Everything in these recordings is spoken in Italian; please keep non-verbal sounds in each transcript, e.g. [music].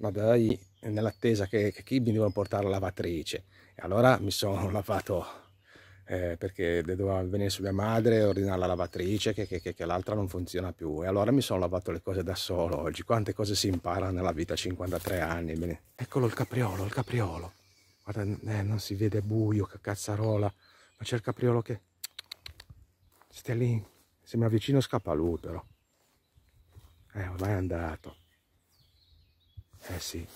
no, nell'attesa che, che chi mi doveva portare la lavatrice. E allora mi sono [laughs] lavato eh, perché doveva venire su mia madre e ordinare la lavatrice che, che, che l'altra non funziona più. E allora mi sono lavato le cose da solo oggi. Quante cose si impara nella vita a 53 anni Bene. eccolo il capriolo il capriolo. Guarda eh, non si vede buio cazzarola. Ma c'è il capriolo che stia lì. Se mi avvicino scappa lui però. Eh ormai è andato eh sì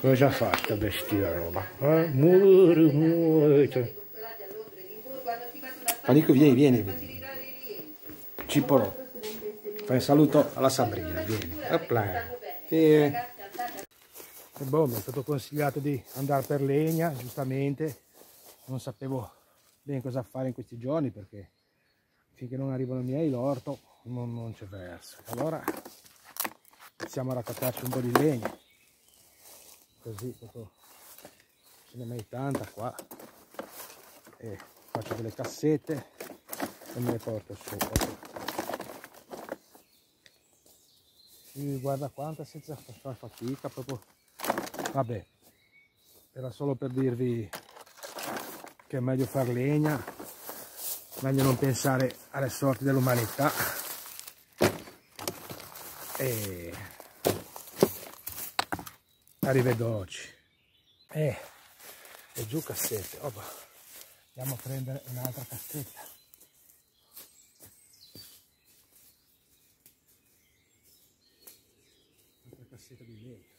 Cosa fa sta bestiola? Eh? Muore, muore. Panico, vieni, vieni. Cipolo. Fai un saluto alla Sabrina, vieni. Opla. Sì. E boh, mi è stato consigliato di andare per legna, giustamente. Non sapevo bene cosa fare in questi giorni perché finché non arrivano i miei l'orto non, non c'è verso. Allora iniziamo a raccattarci un po' di legna così proprio ce ne mai tanta qua. E faccio delle cassette e me le porto su e guarda quanta senza fare fatica proprio vabbè. Era solo per dirvi che è meglio far legna meglio non pensare alle sorti dell'umanità e arrivederci eh, e giù cassette Opa. andiamo a prendere un'altra cassetta un'altra cassetta di legno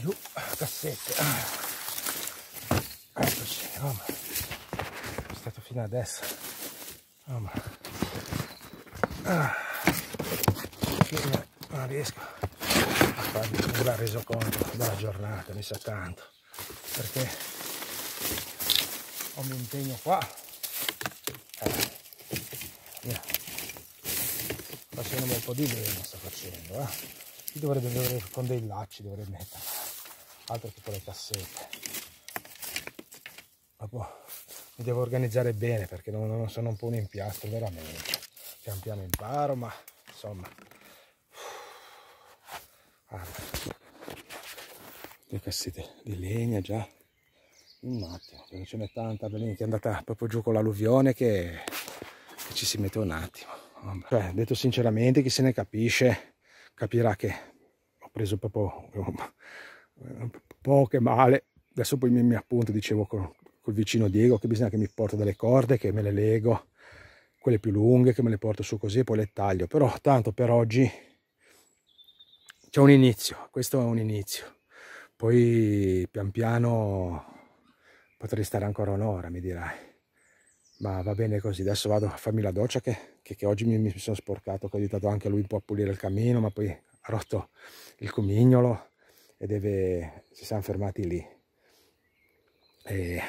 giù cassette eccoci oh, è stato fino adesso oh, ah. non riesco a farmi un resoconto della giornata mi sa tanto perché ho un impegno qua eh. yeah. facendo un po' di legno sto facendo eh. Dovrebbe avere con dei lacci dovrebbe mettere altro che con le cassette. Ma boh, mi devo organizzare bene perché non, non sono un po' un impiastro veramente. Pian piano imparo ma insomma. Le cassette di legna già. Un attimo perché ce n'è tanta che è andata proprio giù con l'alluvione che, che, ci si mette un attimo. Cioè, detto sinceramente chi se ne capisce capirà che ho preso proprio poche male. Adesso poi mi, mi appunto dicevo con, col vicino Diego che bisogna che mi porto delle corde che me le lego quelle più lunghe che me le porto su così e poi le taglio. Però tanto per oggi c'è un inizio questo è un inizio. Poi pian piano potrei stare ancora un'ora mi dirai. Ma va bene così. Adesso vado a farmi la doccia che, che, che oggi mi, mi, sono sporcato che ho aiutato anche lui un po' a pulire il cammino ma poi ha rotto il comignolo e deve, si siamo fermati lì. E,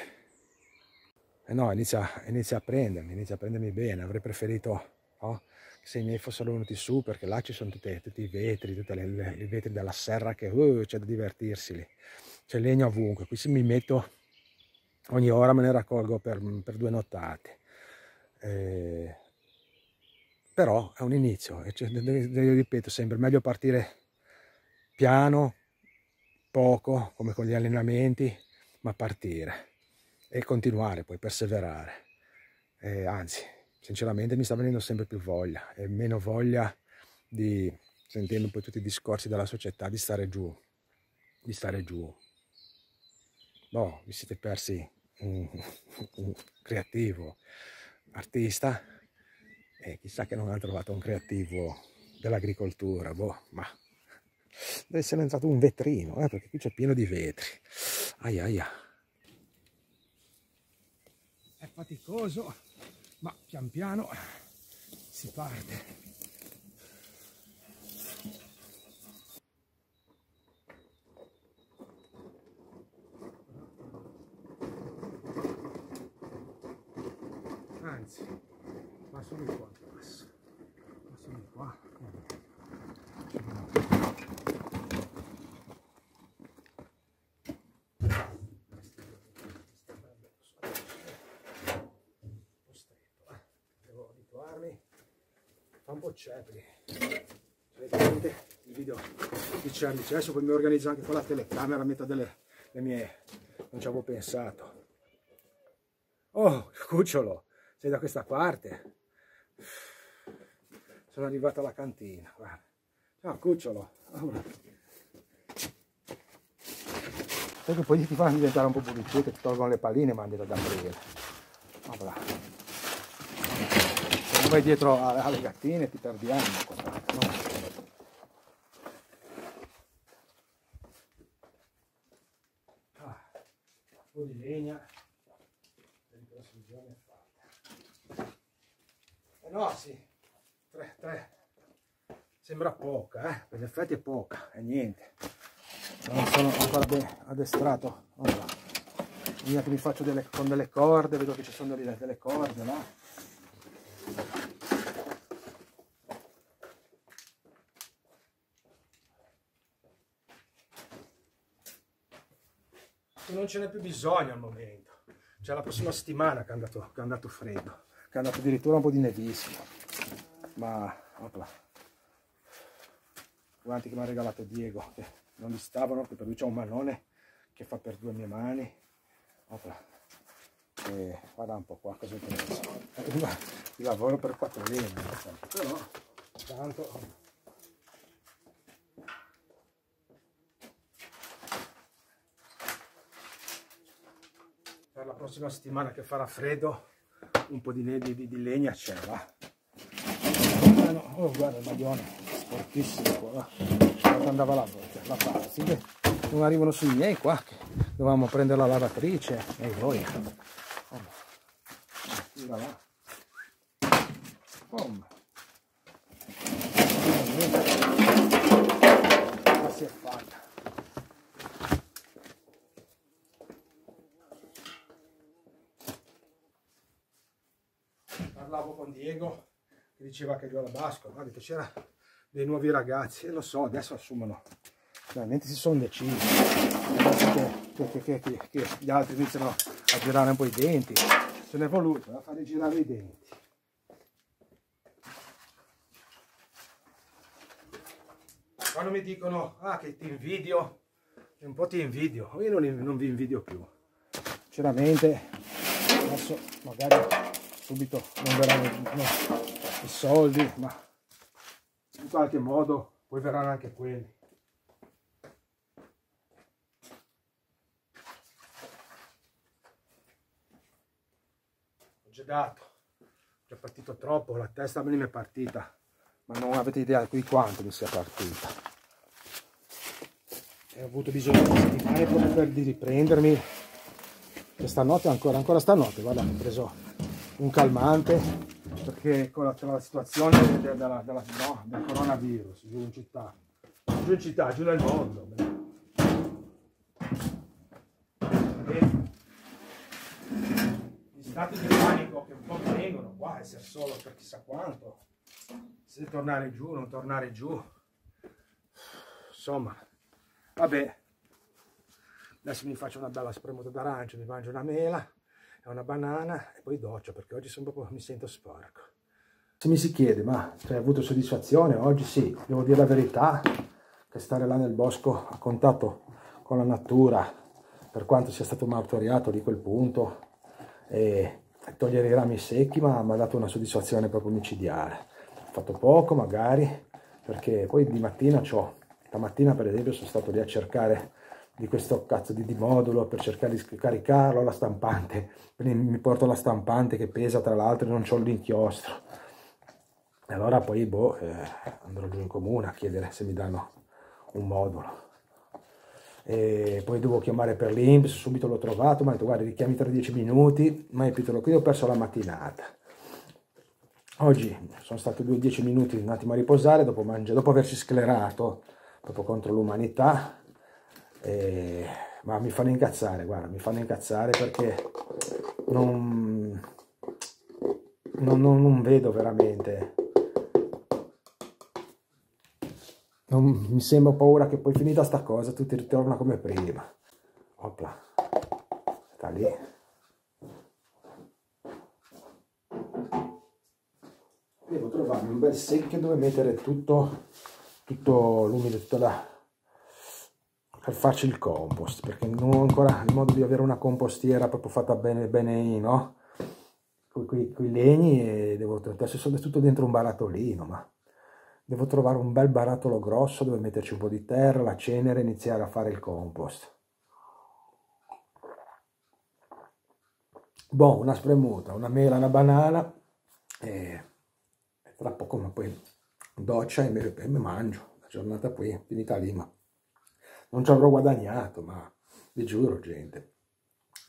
e no, inizia, inizia, a prendermi, inizia a prendermi bene, avrei preferito no, se i miei fossero venuti su perché là ci sono tutte, tutti i vetri, tutti i vetri della serra che uh, c'è da divertirsi lì, c'è legno ovunque, qui se mi metto ogni ora me ne raccolgo per, per due nottate. Eh, però è un inizio, e cioè, ripeto sempre, meglio partire piano, poco come con gli allenamenti, ma partire e continuare, poi perseverare. E anzi, sinceramente mi sta venendo sempre più voglia e meno voglia di, sentendo poi tutti i discorsi della società, di stare giù, di stare giù. No, vi siete persi un, un creativo artista e chissà che non ha trovato un creativo dell'agricoltura, boh, ma deve essere entrato un vetrino eh, perché qui c'è pieno di vetri. Aia aia è faticoso ma pian piano si parte. Anzi ma sono qua passo ma sono qua fa un po' cepri. Vedete il video di Cernici. Adesso poi mi organizzo anche con la telecamera, metto delle le mie... non ci avevo pensato. Oh, cucciolo, sei da questa parte? Sono arrivato alla cantina, guarda. Ciao, cucciolo. Sai che poi ti fanno diventare un po' pulizie, che ti tolgono le palline e mandi da aprire. Non vai dietro alle gattine ti perdiamo. No? po' di legna per i prossimi giorni è fatta. Eh no, sì, tre, tre. Sembra poca, eh? per gli effetti è poca, è niente. Non sono ancora ben addestrato. Allora, che mi faccio delle, con delle corde, vedo che ci sono delle, delle corde là. No? Non ce n'è più bisogno al momento. C'è la prossima settimana che è, andato, che è andato freddo, che è andato addirittura un po' di nevissimo. Ma, opla. Guanti che mi ha regalato Diego, che non li stavano, che per lui c'è un manone che fa per due mie mani. Opla. E guarda un po' qua cosa preso. [laughs] Io lavoro per quattro legni, però tanto. Per la prossima settimana che farà freddo un po' di, di, di, legna c'è va. Ah, oh guarda il maglione sporchissimo qua va. Guarda, andava la volta la pazzi non arrivano sui miei qua che dovevamo prendere la lavatrice. E noi tira là oh. si è fatta? Parlavo con Diego che diceva che giù alla Basco, ha detto c'era dei nuovi ragazzi e lo so, adesso assumono, veramente si sono decisi, che, che, che, che, gli altri iniziano a girare un po' i denti, se ne è voluto a fare girare i denti. Quando mi dicono ah che ti invidio, un po' ti invidio, io non, non vi invidio più, sinceramente adesso magari subito non verranno no, i soldi, ma in qualche modo poi verranno anche quelli. Già dato, già partito troppo, la testa me ne è partita, ma non avete idea di quanto mi sia partita. E ho avuto bisogno di settimane per di riprendermi. E stanotte ancora, ancora stanotte, guarda, ho preso un calmante perché con la, la situazione de, de, de, no, del coronavirus giù in città, giù in città, giù nel mondo. Gli stati di panico che un po' vengono qua, essere solo per chissà quanto, se tornare giù, non tornare giù, insomma, vabbè, adesso mi faccio una bella spremuta d'arancia, mi mangio una mela, è una banana e poi doccio perché oggi proprio, mi sento sporco. Se mi si chiede, ma hai avuto soddisfazione? Oggi sì, devo dire la verità, che stare là nel bosco a contatto con la natura, per quanto sia stato martoriato di quel punto, e togliere i rami secchi, ma mi ha dato una soddisfazione proprio micidiale. Ho fatto poco magari, perché poi di mattina ho, stamattina per esempio sono stato lì a cercare di questo cazzo di, modulo per cercare di caricarlo la stampante. Mi porto la stampante che pesa tra l'altro e non ho l'inchiostro. E allora poi boh eh, andrò giù in comune a chiedere se mi danno un modulo e poi devo chiamare per l'Inps subito l'ho trovato mi ha detto guarda richiami tra 10 minuti ma è più qui ho perso la mattinata. Oggi sono stato 10 minuti un attimo a riposare dopo, mangiare, dopo aversi sclerato proprio contro l'umanità eh, ma mi fanno incazzare, guarda, mi fanno incazzare perché non, non, non, non vedo veramente, non, mi sembra paura che poi finita sta cosa tutti ritorna come prima. Opla, sta lì. devo trovarmi un bel secchio dove mettere tutto, tutto l'umido, tutta la per farci il compost perché non ho ancora il modo di avere una compostiera proprio fatta bene bene no con i legni e devo adesso sono tutto dentro un barattolino ma devo trovare un bel barattolo grosso dove metterci un po' di terra la cenere e iniziare a fare il compost boh una spremuta una mela una banana e tra poco ma poi doccia e mi, mangio la giornata poi finita lì ma non ci avrò guadagnato, ma vi giuro gente,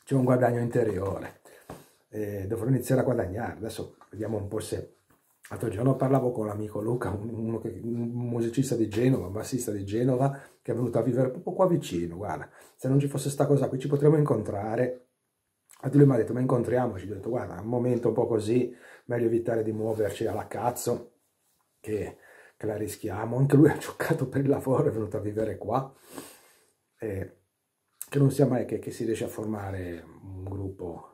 c'è un guadagno interiore. E dovrò iniziare a guadagnare. Adesso vediamo un po' se... L'altro giorno parlavo con l'amico Luca, un, un, musicista di Genova, un bassista di Genova, che è venuto a vivere proprio qua vicino, guarda, se non ci fosse sta cosa qui ci potremmo incontrare. E lui mi ha detto, ma incontriamoci, ho detto, guarda, un momento un po' così, meglio evitare di muoverci alla cazzo, che, che la rischiamo. Anche lui [laughs] ha giocato per il lavoro, è venuto a vivere qua eh, che non sia mai che, che, si riesce a formare un gruppo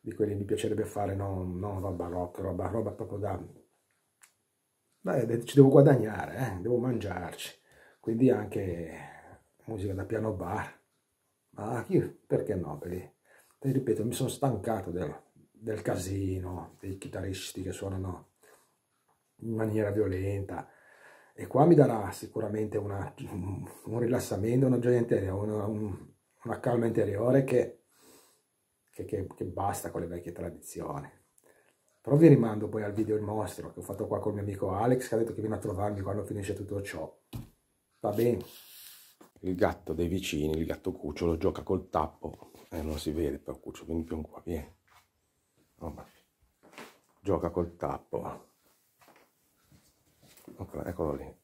di quelli mi piacerebbe fare, non, non roba rock, roba, roba proprio da... Beh, ci devo guadagnare, eh, devo mangiarci, quindi anche musica da piano bar, ma io perché no? Perché, ripeto, mi sono stancato del, del casino, dei chitarristi che suonano in maniera violenta, e qua mi darà sicuramente una, un rilassamento, una gioia interiore, una, una calma interiore che, che, che, che, basta con le vecchie tradizioni. Però vi rimando poi al video il mostro che ho fatto qua con il mio amico Alex che ha detto che viene a trovarmi quando finisce tutto ciò. Va bene. Il gatto dei vicini, il gatto cucciolo, gioca col tappo. Eh, non si vede però cucciolo, vieni più qua, vieni. Oh, gioca col tappo. Ok, eccolo lì.